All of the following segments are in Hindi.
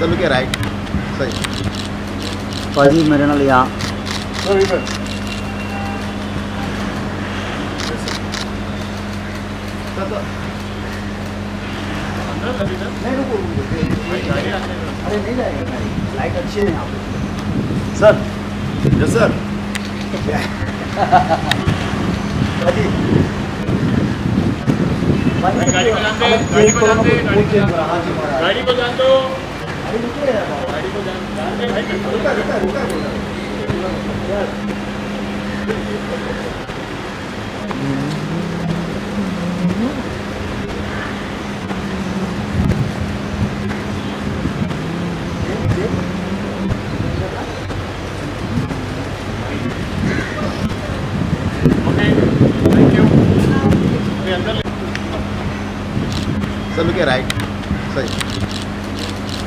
सर लुक राइट सही ਭਾਜੀ ਮੇਰੇ ਨਾਲ ਆ Sir, even. नहीं रुको अरे नहीं जाएगा गाड़ी लाइट अच्छी है यहाँ पे सर यस सर भाजी गाड़ी को जान दे, गाड़ी को जान दे, गाड़ी को जान दे। हाँ जी महाराज गाड़ी को जान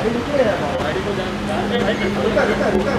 रुका रुका रुका